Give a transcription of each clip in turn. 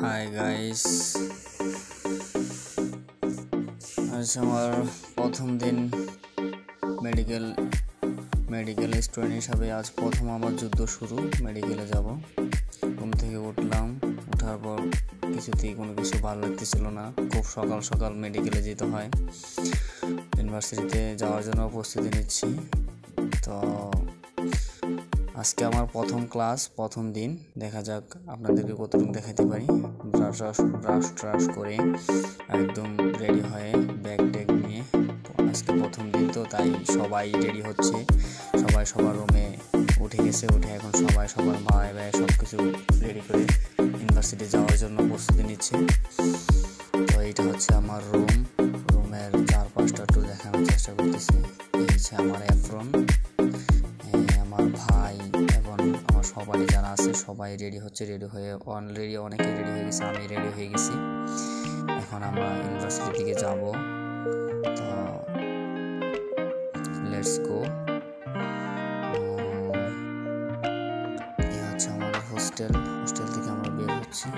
Hi guys আজ আমার প্রথম দিন মেডিকেল মেডিকেল স্টুডেন্ট হিসাবে আজ প্রথম আমার যুদ্ধ শুরু। মেডিকেলে যাব। ঘুম থেকে উঠলাম। ওঠার পর কিছুতেই কোনো কিছু ভালো লাগতেছিল না। খুব সকাল সকাল মেডিকেলে যেতে হয়। ইউনিভার্সিটিতে যাওয়ার জন্য প্রস্তুতি নিচ্ছি। তো আজকে আমার প্রথম ক্লাস প্রথম দিন। দেখা যাক, আপনাদেরকে কতটুকু দেখাতে পারি। ব্রাশ ব্রাশ ট্রাশ করে একদম রেডি হয়ে ব্যাগ ট্যাগ নিয়ে আজকে প্রথম দিন তো, তাই সবাই রেডি হচ্ছে। সবাই সবার রুমে উঠে গেছে, উঠে এখন সবাই সবার ভাই ভাই সব কিছু রেডি করে ইউনিভার্সিটি যাওয়ার জন্য প্রস্তুতি নিচ্ছে। তো এইটা হচ্ছে আমার রুম সবাই রেডি হচ্ছে রেডি হয়ে অলরেডি অনেকে রেডি হয়ে গেছে, আমি রেডি হয়ে গেছি। এখন আমরা ইউনিভার্সিটির দিকে যাব। তো লেটস গো হচ্ছে আমাদের হোস্টেল হোস্টেল থেকে আমরা বের হচ্ছি।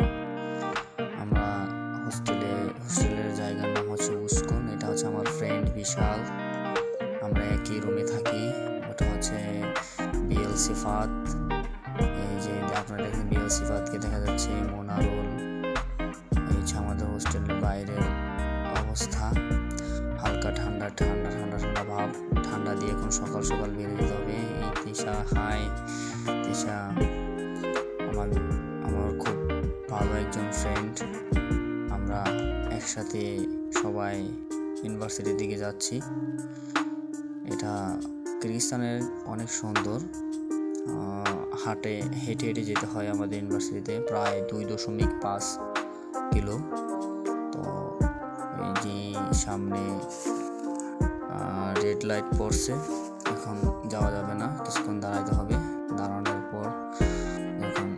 আমরা হোস্টেলে হোস্টেলের জায়গার নাম হচ্ছে উস্কুন। এটা হচ্ছে আমার ফ্রেন্ড বিশাল। আমরা একই রুমে থাকি। ওটা হচ্ছে বিএল সিফাত যে আপনারা দেখেন বিএল সিফাতকে দেখা যাচ্ছে মোনারুল, এই আমাদের হোস্টেলের বাইরের অবস্থা। হালকা ঠান্ডা ঠান্ডা ঠান্ডা ঠান্ডা ভাব। ঠান্ডা দিয়ে এখন সকাল সকাল বেরিয়ে যেতে হবে। এই তিশা হাই। তিশা আমার আমার খুব ভালো একজন ফ্রেন্ড আমরা একসাথে সবাই ইউনিভার্সিটির দিকে যাচ্ছি। এটা কিরগিস্তানের অনেক সুন্দর। হাটে হেঁটে হেঁটে যেতে হয় আমাদের ইউনিভার্সিটিতে, প্রায় দুই দশমিক পাঁচ কিলো। তো এই যে সামনে রেড লাইট পড়ছে, এখন যাওয়া যাবে না, কিছুক্ষণ দাঁড়াইতে হবে, দাঁড়ানোর পর যখন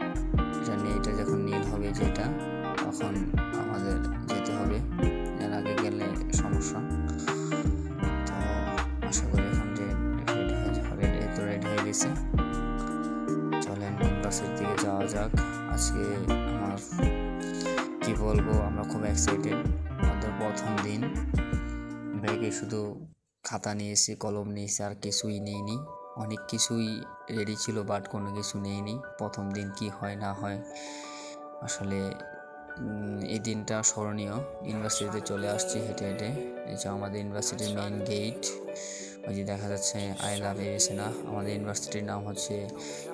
জানি এটা যখন নীল হবে যেটা, তখন আমাদের যেতে হবে, এর আগে গেলে সমস্যা। তো আশা করি এখন হয়ে রেডি তো রেডি হয়ে গেছে। ইউনিভার্সিটির দিকে যাওয়া যাক। আজকে আমার, কি বলব, আমরা খুব এক্সাইটেড আমাদের প্রথম দিন। ব্যাগে শুধু খাতা নিয়েছি, কলম নিয়েছি, আর কিছুই নেইনি। অনেক কিছুই রেডি ছিল বাট কোনো কিছু নেইনি। প্রথম দিন কি হয়, না হয়, আসলে এই দিনটা স্মরণীয়। ইউনিভার্সিটিতে চলে আসছি হেঁটে হেঁটে। এই যে আমাদের ইউনিভার্সিটির মেইন গেট ওই যে দেখা যাচ্ছে আই লাভ এভিসেনা আমাদের ইউনিভার্সিটির নাম হচ্ছে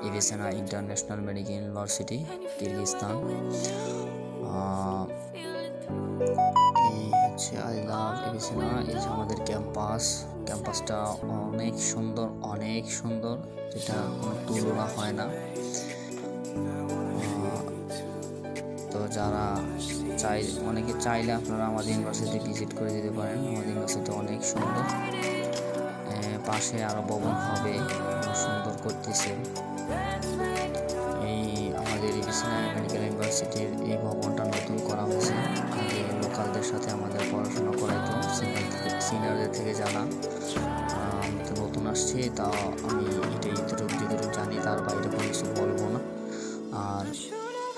Avicenna International Medical University Kyrgyzstan এই হচ্ছে আই লাভ এভিসেনা এই যে আমাদের ক্যাম্পাস, ক্যাম্পাসটা অনেক সুন্দর অনেক সুন্দর। যেটা কোনো তুলনা হয় না। তো যারা চাই, অনেকে চাইলে আপনারা আমাদের ইউনিভার্সিটি ভিজিট করে যেতে পারেন। আমাদের ইউনিভার্সিটি অনেক সুন্দর। পাশে আরও ভবন হবে সুন্দর করতেছে। এই আমাদের বিছনা মেডিকেল ইউনিভার্সিটির এই ভবনটা নতুন করা হয়েছে। আগে লোকালদের সাথে আমাদের পড়াশোনা করাইতো সিনিয়র সিনিয়রদের থেকে জানা আমি তো নতুন আসছি, তা আমি এটাই যতটুকু যতটুকু জানি, তার বাইরে কোনো কিছু বলব না। আর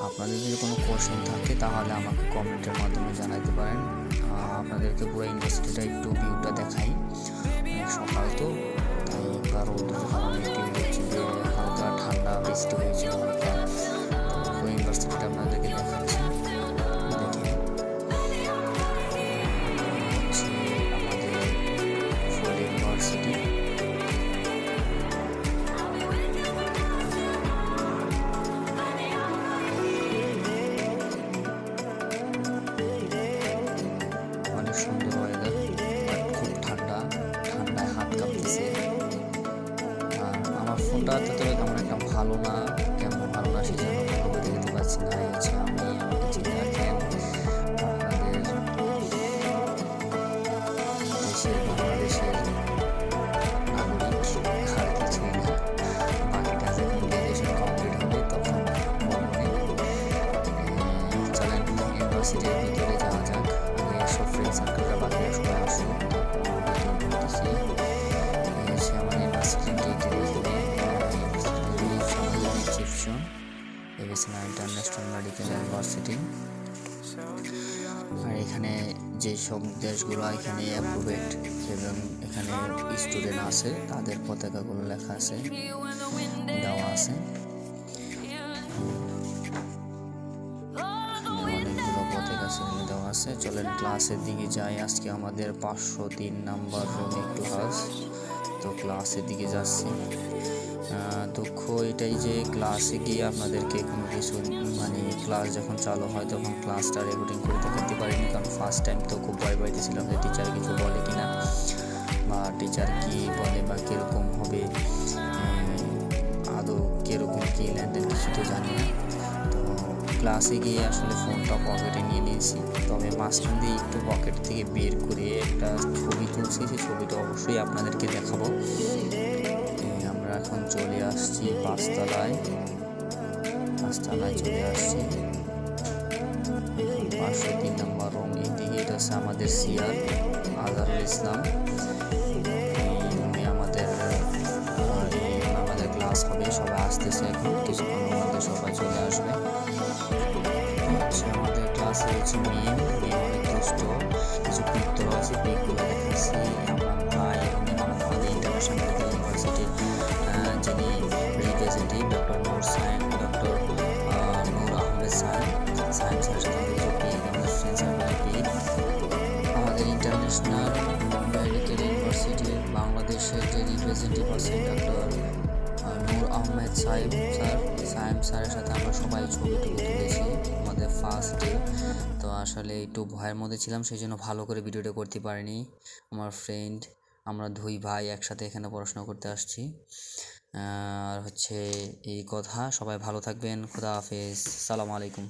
আপনাদের যদি কোনো কোশ্চেন থাকে, তাহলে আমাকে কমেন্টের মাধ্যমে জানাতে পারেন। আপনাদেরকে পুরো ইন্ডাস্ট্রিটা একটু ভিউটা দেখাই। অনেক সকাল তো, তাই একবার রোদ হচ্ছে যে হালকা ঠান্ডা বৃষ্টি হয়েছিল। ফোনটা ততটা তেমন একটা ভালো না, কেমন ভালো না জন্য ভালো দেখতে পাচ্ছি না। হচ্ছে আমি আমাকে চিনে রাখেন ভিতরে যাওয়া যাক। আগে সব ফ্রেন্ড সার্কেলরা এবিসিনা ইন্টারন্যাশনাল মেডিকেল ইউনিভার্সিটি আর এখানে যেসব দেশগুলো এখানে অ্যাপ্রুভেড এবং এখানে স্টুডেন্ট আছে, তাদের পতাকাগুলো লেখা আছে, দেওয়া আছে। দেওয়া আছে। চলেন ক্লাসের দিকে যাই। আজকে আমাদের পাঁচশো তিন নাম্বার রুমে ক্লাস তো ক্লাসের দিকে যাচ্ছি। দুঃখ এটাই যে ক্লাসে গিয়ে আপনাদেরকে কোনো কিছু মানে ক্লাস যখন চালু হয় তখন ক্লাসটা রেকর্ডিং করে দেখাতে পারিনি। কারণ ফার্স্ট টাইম তো খুব ভয় পাইতেছিলাম যে টিচার কিছু বলে কি না বা টিচার কি বলে বা কীরকম হবে আদৌ কীরকম কী ল্যান্ডের কিছু তো জানি না। তো ক্লাসে গিয়ে আসলে ফোনটা পকেটে নিয়ে নিয়েছি। তবে মাঝখান দিয়ে একটু পকেট থেকে বের করে একটা ছবি তুলছি। সেই ছবিটা অবশ্যই আপনাদেরকে দেখাবো। এখন চলে আসছি পাঁচতলায়। পাঁচতলায় চলে আসছি। পাঁচশো তিন নম্বর রুম এইদিকে এটা হচ্ছে আমাদের সিয়ার আজহারুল ইসলাম। আমাদের ক্লাস সবাই আসতেছে এখন। কিছুক্ষণের মধ্যে সবাই চলে আসবে। আমাদের ক্লাসে হচ্ছে মেয়ে মেয়ে অনেক দুষ্ট, কিছু পিকগুলো আছে। দেখেছি আমার ভাই ইন্টারন্যাশনাল মেডিকেল ইউনিভার্সিটির বাংলাদেশের যে রিপ্রেজেন্টেটিভ আছেন ডক্টর নূর আহমেদ সাহেব স্যার সাহেব স্যারের সাথে আমরা সবাই ছবি টবি তুলেছি আমাদের ফার্স্ট ডে তো আসলে একটু ভয়ের মধ্যে ছিলাম সেই জন্য ভালো করে ভিডিওটা করতে পারিনি। আমার ফ্রেন্ড আমরা দুই ভাই একসাথে এখানে পড়াশোনা করতে আসছি। আর হচ্ছে এই কথা, সবাই ভালো থাকবেন, খুদা হাফেজ, সালাম আলাইকুম।